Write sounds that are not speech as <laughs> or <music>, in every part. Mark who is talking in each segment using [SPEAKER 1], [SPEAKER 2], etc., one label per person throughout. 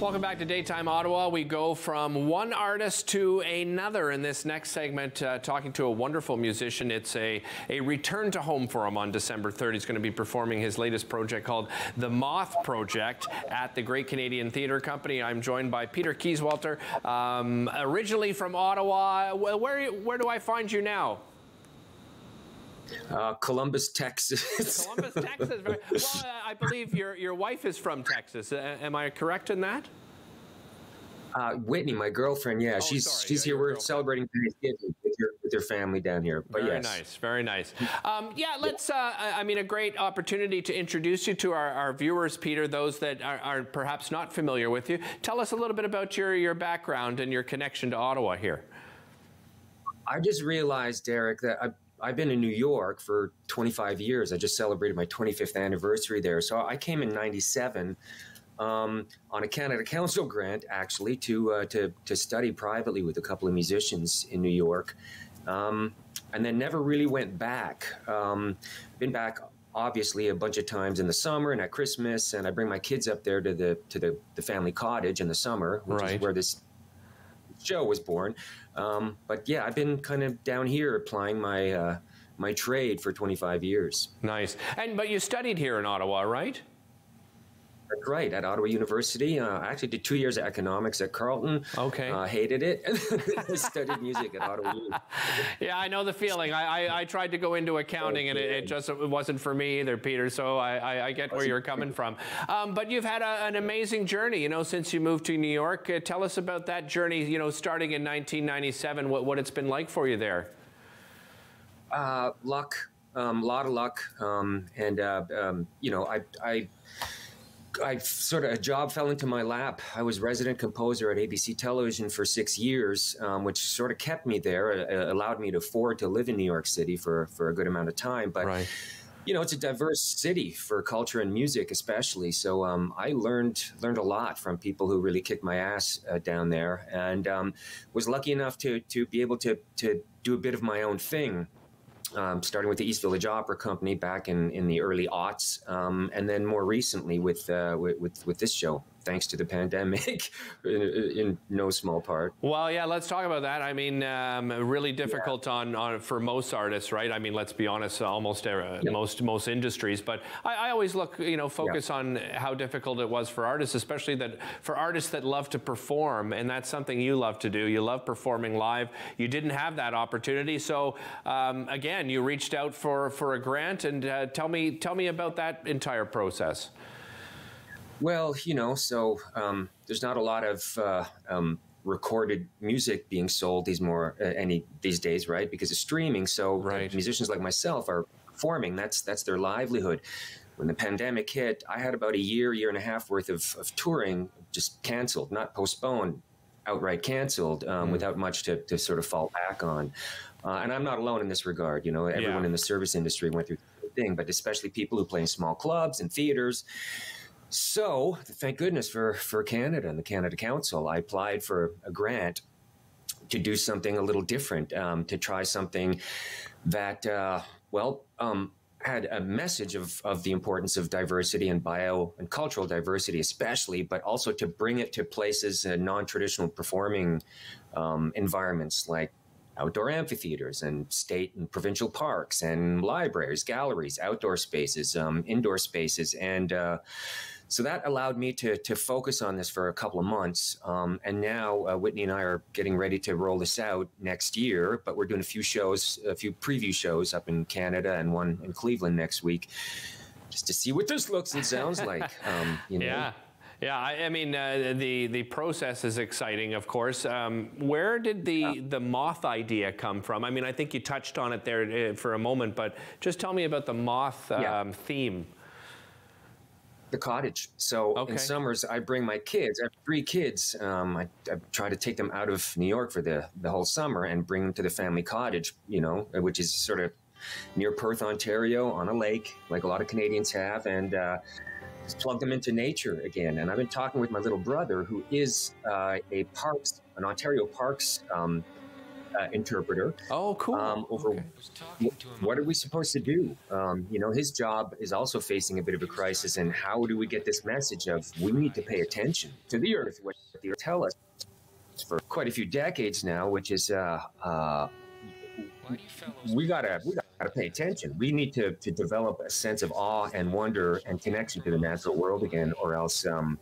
[SPEAKER 1] Welcome back to Daytime Ottawa. We go from one artist to another in this next segment, uh, talking to a wonderful musician. It's a, a return to home for him on December 3rd. He's going to be performing his latest project called The Moth Project at the Great Canadian Theatre Company. I'm joined by Peter Kiesewalter, um, originally from Ottawa. Where, where do I find you now?
[SPEAKER 2] Uh, Columbus, Texas.
[SPEAKER 1] Columbus, <laughs> Texas. Well, uh, I believe your your wife is from Texas. Uh, am I correct in that?
[SPEAKER 2] Uh, Whitney, my girlfriend. Yeah, oh, she's sorry, she's here. We're girlfriend. celebrating Thanksgiving with your with your family down here. But
[SPEAKER 1] very
[SPEAKER 2] yes.
[SPEAKER 1] nice, very nice. Um, yeah, let's. Uh, I mean, a great opportunity to introduce you to our, our viewers, Peter. Those that are, are, perhaps not familiar with you. Tell us a little bit about your your background and your connection to Ottawa here.
[SPEAKER 2] I just realized, Derek, that I I've been in New York for 25 years. I just celebrated my 25th anniversary there. So I came in '97 um, on a Canada <laughs> Council grant, actually, to uh, to to study privately with a couple of musicians in New York, um, and then never really went back. Um, been back obviously a bunch of times in the summer and at Christmas, and I bring my kids up there to the to the, the family cottage in the summer, which right. is where this show was born. Um, but yeah, I've been kind of down here applying my uh, my trade for 25 years.
[SPEAKER 1] Nice. And but you studied here in Ottawa, right?
[SPEAKER 2] That's right, at Ottawa University. Uh, I actually did two years of economics at Carleton.
[SPEAKER 1] Okay.
[SPEAKER 2] Uh, hated it. <laughs> I studied music at Ottawa University. <laughs>
[SPEAKER 1] Yeah, I know the feeling. I, I, I tried to go into accounting and it, it, just it wasn't for me either, Peter, so I, I, I get where you're coming from. Um, but you've had a, an amazing journey, you know, since you moved to New York. Uh, tell us about that journey, you know, starting in 1997, what, what it's been like for you there.
[SPEAKER 2] Uh, luck, a um, lot of luck. Um, and, uh, um, you know, I, I I sort of a job fell into my lap. I was resident composer at ABC Television for six years, um, which sort of kept me there, uh, allowed me to afford to live in New York City for for a good amount of time. But right. you know, it's a diverse city for culture and music, especially. So um, I learned learned a lot from people who really kicked my ass uh, down there, and um, was lucky enough to to be able to to do a bit of my own thing um, starting with the East Village Opera Company back in, in the early aughts, um, and then more recently with, uh, with, with this show thanks to the pandemic, <laughs> in, in, no small part.
[SPEAKER 1] Well, yeah, let's talk about that. I mean, um, really difficult yeah. on, on for most artists, right? I mean, let's be honest, almost uh, yeah. most most industries. But I, I, always look, you know, focus yeah. on how difficult it was for artists, especially that for artists that love to perform, and that's something you love to do. You love performing live. You didn't have that opportunity, so um, again, you reached out for for a grant, and uh, tell me tell me about that entire process.
[SPEAKER 2] Well, you know, so um, there's not a lot of uh, um, recorded music being sold these more uh, any these days, right? Because of streaming. So right. musicians like myself are performing. That's that's their livelihood. When the pandemic hit, I had about a year, year and a half worth of, of touring just canceled, not postponed, outright canceled, um, mm. without much to, to sort of fall back on. Uh, and I'm not alone in this regard. You know, everyone yeah. in the service industry went through the thing, but especially people who play in small clubs and theaters. So, thank goodness for, for Canada and the Canada Council. I applied for a grant to do something a little different, um, to try something that, uh, well, um, had a message of, of the importance of diversity and bio and cultural diversity, especially, but also to bring it to places in non traditional performing um, environments like outdoor amphitheaters and state and provincial parks and libraries, galleries, outdoor spaces, um, indoor spaces. And uh, so that allowed me to, to focus on this for a couple of months. Um, and now uh, Whitney and I are getting ready to roll this out next year, but we're doing a few shows, a few preview shows up in Canada and one in Cleveland next week just to see what this looks and sounds <laughs> like. Um, you know?
[SPEAKER 1] Yeah. Yeah, I, I mean uh, the the process is exciting, of course. Um, where did the yeah. the moth idea come from? I mean, I think you touched on it there uh, for a moment, but just tell me about the moth um, yeah. theme
[SPEAKER 2] the cottage. So okay. in summers, I bring my kids. I have three kids. Um, I, I, try to take them out of New York for the the whole summer and bring them to the family cottage. You know, which is sort of near Perth, Ontario, on a lake, like a lot of Canadians have, and. Uh, just plug them into nature again. And I've been talking with my little brother, who is uh, a parks, an Ontario Parks um, uh, interpreter.
[SPEAKER 1] Oh, cool. Um, over
[SPEAKER 2] okay. what are we supposed to do? Um, you know, his job is also facing a bit of a crisis, and how do we get this message of we need to pay attention to the earth? What the earth tell us for quite a few decades now, which is uh, uh, we gotta we gotta pay attention. We need to to develop a sense of awe and wonder and connection to the natural world again, or else, um,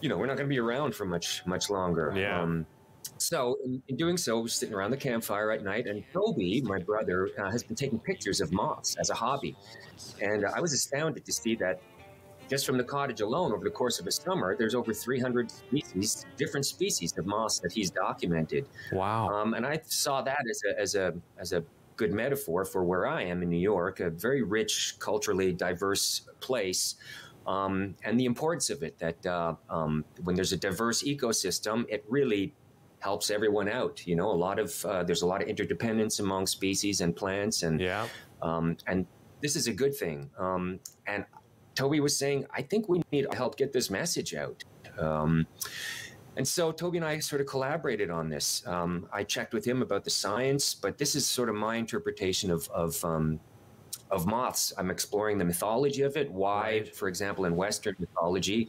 [SPEAKER 2] you know, we're not going to be around for much much longer.
[SPEAKER 1] Yeah. Um,
[SPEAKER 2] so in, in, doing so, we're sitting around the campfire at night, and Toby, my brother, uh, has been taking pictures of moths as a hobby, and uh, I was astounded to see that just from the cottage alone, over the course of a summer, there's over 300 species, different species of moths that he's documented.
[SPEAKER 1] Wow!
[SPEAKER 2] Um, and I saw that as a as a as a good metaphor for where I am in New York, a very rich, culturally diverse place. Um, and the importance of it that uh, um, when there's a diverse ecosystem, it really helps everyone out. You know, a lot of uh, there's a lot of interdependence among species and plants, and
[SPEAKER 1] yeah,
[SPEAKER 2] um, and this is a good thing. Um, and Toby was saying, I think we need to help get this message out. Um, and so Toby and I sort of collaborated on this. Um, I checked with him about the science, but this is sort of my interpretation of of, um, of moths. I'm exploring the mythology of it. Why, right. for example, in Western mythology,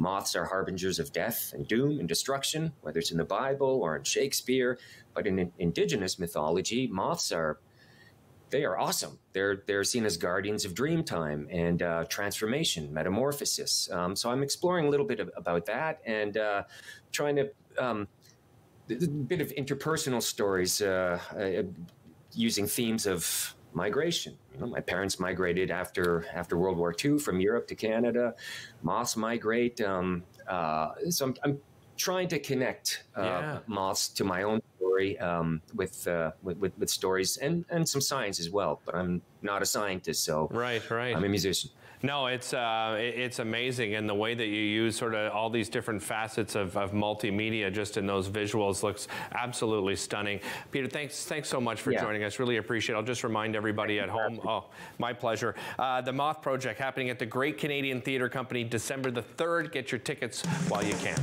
[SPEAKER 2] moths are harbingers of death and doom and destruction, whether it's in the Bible or in Shakespeare. But in indigenous mythology, moths are they are awesome. They're they're seen as guardians of dreamtime and uh, transformation, metamorphosis. Um, so I'm exploring a little bit of, about that and uh, trying to um, a bit of interpersonal stories uh, uh, using themes of migration. You know, my parents migrated after after World War II from Europe to Canada. Moths migrate. Um, uh, so I'm, I'm, trying to connect uh, yeah. moths to my own story um, with, uh, with, with, with stories and and some science as well. But I'm not a scientist, so
[SPEAKER 1] right, right.
[SPEAKER 2] I'm a musician.
[SPEAKER 1] No, it's uh, it's amazing, and the way that you use sort of all these different facets of, of multimedia just in those visuals looks absolutely stunning. Peter, thanks thanks so much for yeah. joining us. Really appreciate. it. I'll just remind everybody at home. Oh, my pleasure. Uh, the Moth Project happening at the Great Canadian Theatre Company, December the third. Get your tickets while you can.